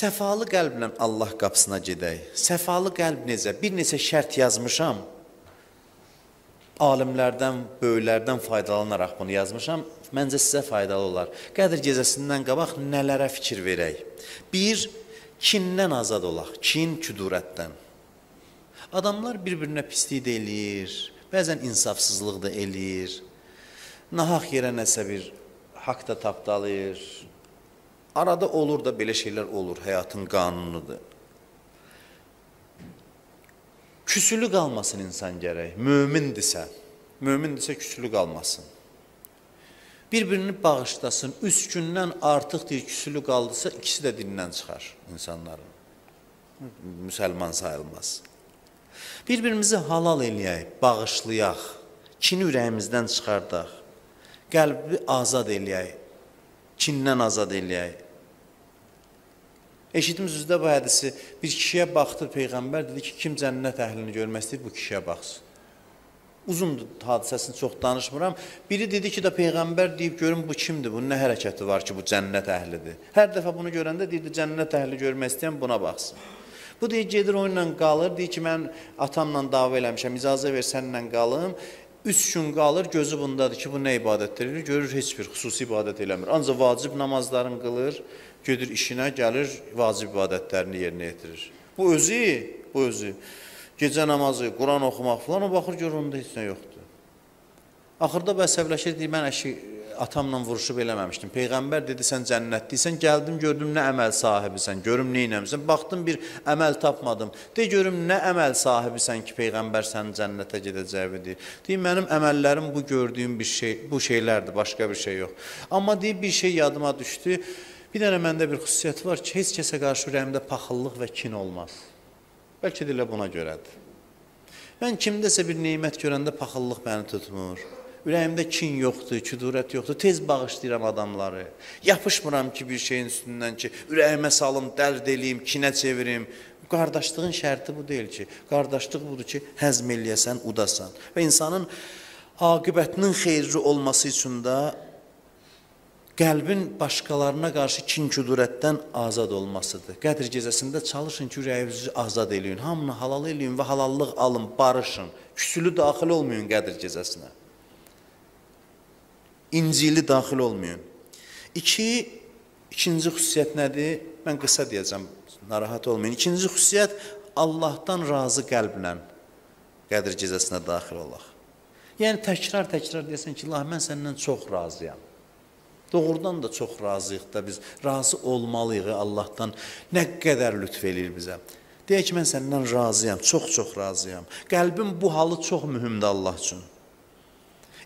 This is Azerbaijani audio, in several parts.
Səfalı qəlblə Allah qapısına gedək. Səfalı qəlb necə? Bir neçə şərt yazmışam. Alimlərdən, böyüklərdən faydalanaraq bunu yazmışam. Məncə sizə faydalı olar. Qədr gecəsindən qabaq nələrə fikir verək? Bir, kindən azad olaq. Kin, küdurətdən. Adamlar bir-birinə pislik də eləyir, bəzən insafsızlıq da eləyir. Nahaq yerə nəsə bir haqq da tapdalayır, Arada olur da belə şeylər olur, həyatın qanunudur. Küsülü qalmasın insan gərək, mömindirsə, mömindirsə küsülü qalmasın. Bir-birini bağışlasın, üç gündən artıq deyir, küsülü qaldısa, ikisi də dindən çıxar insanların. Müsəlman sayılmaz. Bir-birimizi halal eləyək, bağışlayaq, kini ürəyimizdən çıxardaq, qəlbi azad eləyək, kindən azad eləyək. Eşitmişsiniz də bu hədisi, bir kişiyə baxdı Peyğəmbər, dedi ki, kim cənnət əhlini görmək istəyir, bu kişiyə baxsın. Uzundur hadisəsini çox danışmıram. Biri dedi ki, də Peyğəmbər deyib görün bu kimdir, bunun nə hərəkəti var ki, bu cənnət əhlidir. Hər dəfə bunu görəndə deyirdi, cənnət əhli görmək istəyən buna baxsın. Bu deyir, gedir onunla qalır, deyir ki, mən atamla dava eləmişəm, icazə ver sənlə qalım. Üç gün qalır, gözü bundadır ki, bu nə ibadətdir? Görür, heç bir xüsusi ibadət eləmir. Ancaq vacib namazlarını qılır, gedir işinə, gəlir, vacib ibadətlərini yerinə yetirir. Bu özü, bu özü. Gecə namazı, Quran oxumaq falan, o baxır, görür, onda heç nə yoxdur. Axırda bəsəvləşir, deyir, mən əşi atamla vuruşub eləməmişdim. Peyğəmbər dedi, sən cənnətlisən, gəldim, gördüm nə əməl sahibisən, görüm nə eləmişsən. Baxdım bir əməl tapmadım. De görüm nə əməl sahibisən ki, Peyğəmbər sənin cənnətə gedəcəyi deyir. Deyir, mənim əməllərim bu gördüyüm bir şey, bu şeylərdir, başqa bir şey yox. Amma deyir, bir şey yadıma düşdü. Bir dənə məndə bir xüsusiyyət var ki, heç kəsə qarşı ürəyimdə paxıllıq və kin olmaz. Bəlkə də elə buna görədir. Mən kimdəsə bir neymət görəndə paxıllıq məni tutmur. Ürəyimdə kin yoxdur, küdurət yoxdur. Tez bağışlayıram adamları. Yapışmıram ki bir şeyin üstündən ki, ürəyimə salım, dərd eləyim, kinə çevirim. Qardaşlığın şərti bu deyil ki. Qardaşlıq budur ki, həzm eləyəsən, udasan. Və insanın aqibətinin xeyirli olması üçün də qəlbin başqalarına qarşı kin-küdurətdən azad olmasıdır. Qədr gecəsində çalışın ki, ürəyinizi azad eləyin, hamını halal eləyin və halallıq alın, barışın. Küsülü daxil olmayın qədr gecəsinə. İncili daxil olmayın. İki, ikinci xüsusiyyət nədir? Mən qısa deyəcəm, narahat olmayın. İkinci xüsusiyyət Allahdan razı qəlblə Qədr gecəsinə daxil olaq. Yəni təkrar-təkrar desən ki, Allah mən səndən çox razıyam. Doğrudan da çox razıyıq da biz razı olmalıyıq Allahdan. Nə qədər lütf eləyir bizə. Deyək ki, mən səndən razıyam, çox-çox razıyam. Qəlbin bu halı çox mühümdür Allah üçün.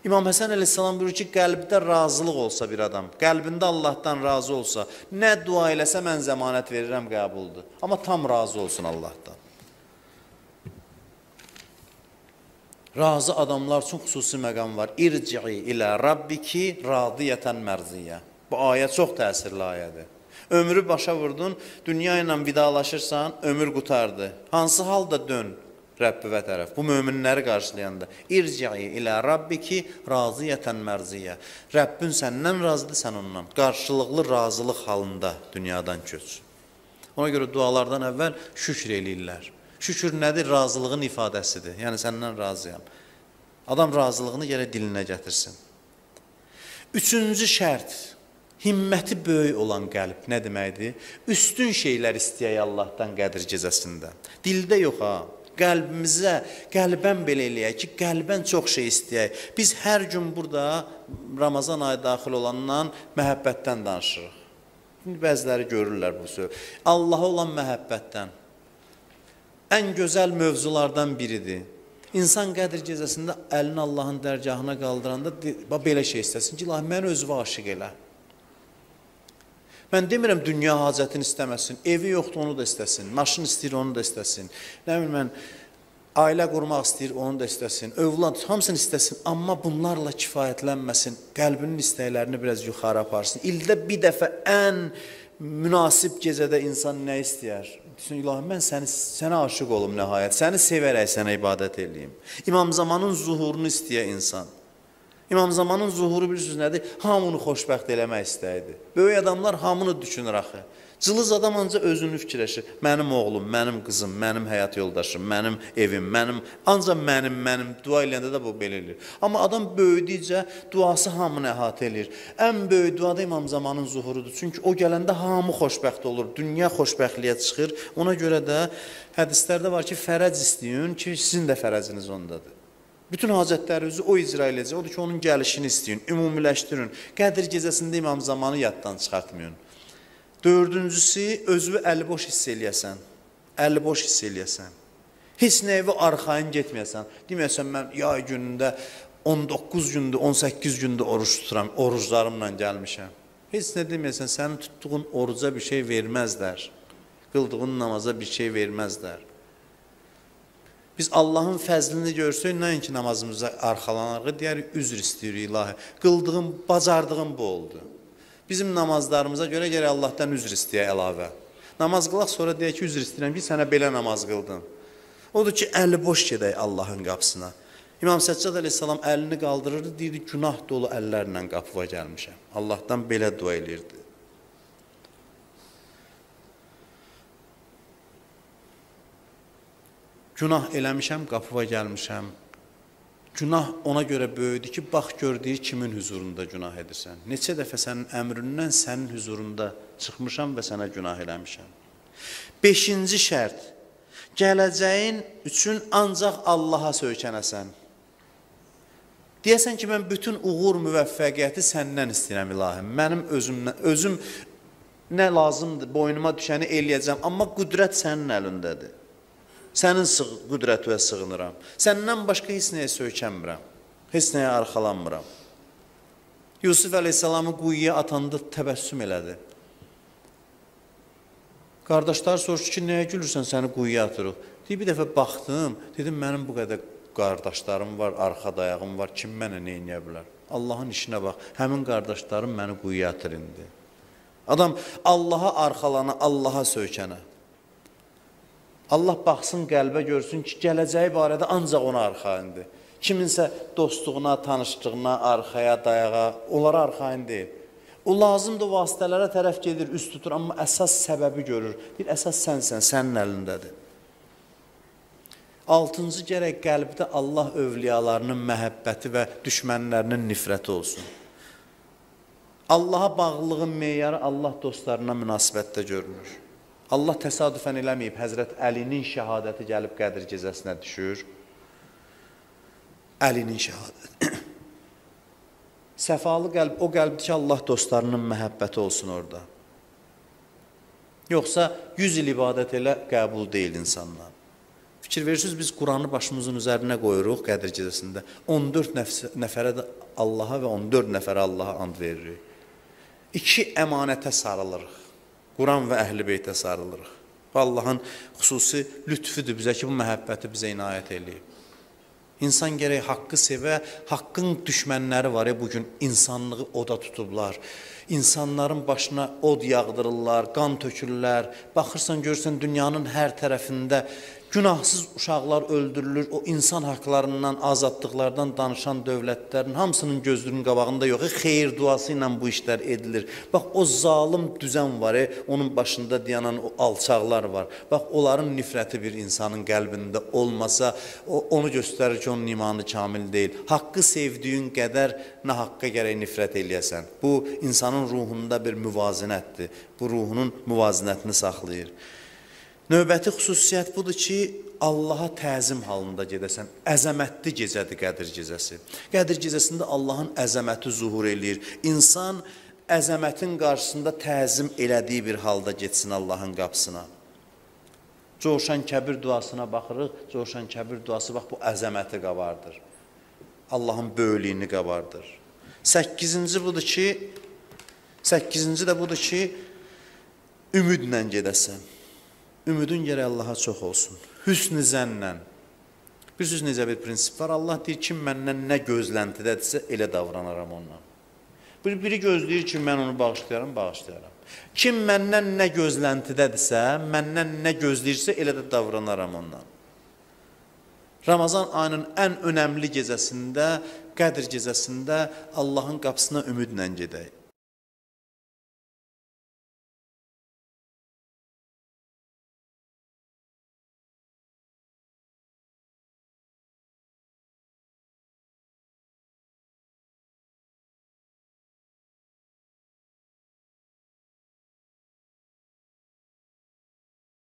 İmam Həsən əleyhissalam buyurur ki, qəlbdə razılıq olsa bir adam, qəlbində Allahdan razı olsa, nə dua eləsə mən zəmanət verirəm, qəbuldur. Amma tam razı olsun Allahdan. Razı adamlar üçün xüsusi məqam var. İrci'i ilə rabbiki radiyətən mərziyə. Bu ayə çox təsirli ayədir. Ömrü başa vurdun, dünya ilə vidalaşırsan, ömür qutardı. Hansı halda dön? Rəbbivə tərəf. Bu möminləri qarşılayanda irci'i ilə rabbiki raziyətən mərziyə. Rəbbin səndən razıdır, sən ondan. Qarşılıqlı razılıq halında dünyadan köç. Ona görə dualardan əvvəl şükr eləyirlər. Şükür nədir? Razılığın ifadəsidir. Yəni səndən razıyam. Adam razılığını yerə dilinə gətirsin. Üçüncü şərt himməti böyük olan qəlb nə deməkdir? Üstün şeylər istəyək Allahdan Qədir gecəsində. Dildə yox ha qəlbimizə, qəlbən belə eləyək ki, qəlbən çox şey istəyək. Biz hər gün burada Ramazan ayı daxil olandan məhəbbətdən danışırıq. İndi bəziləri görürlər bu söz. Allaha olan məhəbbətdən ən gözəl mövzulardan biridir. İnsan qədr gecəsində əlini Allahın dərgahına qaldıranda belə şey istəsin ki, ilahi mən özümə aşiq elə. Mən demirəm dünya hacətini istəməsin, evi yoxdur onu da istəsin, maşın istəyir onu da istəsin. Nə bilim mən ailə qurmaq istəyir onu da istəsin, övlad hamısını istəsin, amma bunlarla kifayətlənməsin, qəlbinin istəklərini biraz yuxarı aparsın. İldə bir dəfə ən münasib gecədə insan nə istəyər? Düşünün, ilahi, mən səni, sənə aşıq olum nəhayət, səni sevərək sənə ibadət eləyim. İmam zamanın zuhurunu istəyə insan. İmam Zamanın zuhuru bilirsiniz nədir? Hamını xoşbəxt eləmək istəyidir. Böyük adamlar hamını düşünür axı. Cılız adam ancaq özünü fikirləşir. Mənim oğlum, mənim qızım, mənim həyat yoldaşım, mənim evim, mənim ancaq mənim, mənim dua eləyəndə də bu belə eləyir. Amma adam böyüdükcə duası hamını əhatə eləyir. Ən böyük dua da İmam Zamanın zuhurudur. Çünki o gələndə hamı xoşbəxt olur, dünya xoşbəxtliyə çıxır. Ona görə də hədislərdə var ki, fərəc istəyin ki, sizin də fərəciniz ondadır. Bütün hacətlərinizi o icra eləyəcək. Odur ki, onun gəlişini istəyin, ümumiləşdirin. Qədir gecəsində İmam Zamanı yaddan çıxartmayın. Dördüncüsü, özünü əliboş hiss eləyəsən. Əliboş hiss eləyəsən. Heç nəyə arxayın getməyəsən. Deməyəsən, mən yay günündə 19 gündür, 18 gündür oruç tuturam, oruclarımla gəlmişəm. Heç nə deməyəsən, sənin tutduğun oruca bir şey verməzlər. Qıldığın namaza bir şey verməzlər. Biz Allahın fəzlini görsək, nəinki namazımıza arxalanarıq, deyərik, üzr istəyirik ilahi. Qıldığım, bacardığım bu oldu. Bizim namazlarımıza görə gərək Allahdan üzr istəyə əlavə. Namaz qılaq, sonra deyək ki, üzr istəyirəm ki, sənə belə namaz qıldın. Odur ki, əli boş gedək Allahın qapısına. İmam Səccad əleyhissalam əlini qaldırırdı, deyirdi, günah dolu əllərlə qapıva gəlmişəm. Allahdan belə dua eləyirdi. Günah eləmişəm, qapıva gəlmişəm. Günah ona görə böyüdü ki, bax gördüyü kimin huzurunda günah edirsən. Neçə dəfə sənin əmrindən sənin huzurunda çıxmışam və sənə günah eləmişəm. Beşinci şərt, gələcəyin üçün ancaq Allaha söykənəsən. Deyəsən ki, mən bütün uğur, müvəffəqiyyəti səndən istəyirəm ilahim. Mənim özümdən, özüm nə lazımdır, boynuma düşəni eləyəcəm, amma qüdrət sənin əlindədir. Sənin sığ qüdrətinə sığınıram. Səndən başqa heç nəyə söykənmirəm. Heç nəyə arxalanmıram. Yusuf əleyhissalamı quyuya atanda təbəssüm elədi. Qardaşlar soruşdu ki, nəyə gülürsən, səni quyuya atırıq? Deyib, bir dəfə baxdım, dedim, mənim bu qədər qardaşlarım var, arxa dayağım var, kim mənə nə eləyə bilər? Allahın işinə bax, həmin qardaşlarım məni quyuya atır indi. Adam Allaha arxalana, Allaha söykənə. Allah baxsın qəlbə görsün ki, gələcəyi barədə ancaq ona arxayındır. Kiminsə dostluğuna, tanışlığına, arxaya, dayağa, onlara arxayın deyil. O lazımdır vasitələrə tərəf gedir, üst tutur, amma əsas səbəbi görür. Bir əsas sənsən, sənin əlindədir. Altıncı gərək qəlbdə Allah övliyalarının məhəbbəti və düşmənlərinin nifrəti olsun. Allaha bağlılığın meyarı Allah dostlarına münasibətdə görünür. Allah təsadüfən eləməyib, Həzrət Əlinin şəhadəti gəlib Qədir gecəsinə düşür. Əlinin şəhadəti. Səfalı qəlb, o qəlbdir ki, Allah dostlarının məhəbbəti olsun orada. Yoxsa 100 il ibadət elə qəbul deyil insanlar. Fikir verirsiniz, biz Quranı başımızın üzərinə qoyuruq Qədir gecəsində. 14 nəfərə də Allaha və 14 nəfərə Allaha and veririk. İki əmanətə sarılırıq. Quran və əhl-i beytə sarılırıq. Və Allahın xüsusi lütfüdür bizə ki, bu məhəbbəti bizə inayət eləyib. İnsan gərək haqqı sevə, haqqın düşmənləri var ya, bugün insanlığı oda tutublar. İnsanların başına od yağdırırlar, qan tökürlər. Baxırsan, görürsən, dünyanın hər tərəfində Günahsız uşaqlar öldürülür, o insan haqlarından, azadlıqlardan danışan dövlətlərin hamısının gözlərinin qabağında yox, xeyir duası ilə bu işlər edilir. Bax, o zalım düzən var, onun başında dayanan o alçaqlar var. Bax, onların nifrəti bir insanın qəlbində olmasa, o, onu göstərir ki, onun imanı kamil deyil. Haqqı sevdiyin qədər nə haqqa gərək nifrət eləyəsən. Bu, insanın ruhunda bir müvazinətdir. Bu, ruhunun müvazinətini saxlayır. Növbəti xüsusiyyət budur ki, Allaha təzim halında gedəsən. Əzəmətli gecədir Qədir gecəsi. Qədir gecəsində Allahın əzəməti zuhur eləyir. İnsan əzəmətin qarşısında təzim elədiyi bir halda getsin Allahın qapısına. Coşan kəbir duasına baxırıq. Coşan kəbir duası bax bu əzəməti qabardır. Allahın böyüklüyünü qabardır. 8-ci budur ki, 8-ci də budur ki, ümidlə gedəsən. Ümidin gərək Allaha çox olsun. Hüsn-i zənnən. Bilirsiniz necə bir prinsip var? Allah deyir ki, məndən nə gözləntidədirsə, elə davranaram ondan. Bir, biri gözləyir ki, mən onu bağışlayaram, bağışlayaram. Kim məndən nə gözləntidədirsə, məndən nə gözləyirsə, elə də davranaram ondan. Ramazan ayının ən önəmli gecəsində, Qədr gecəsində Allahın qapısına ümidlə gedək.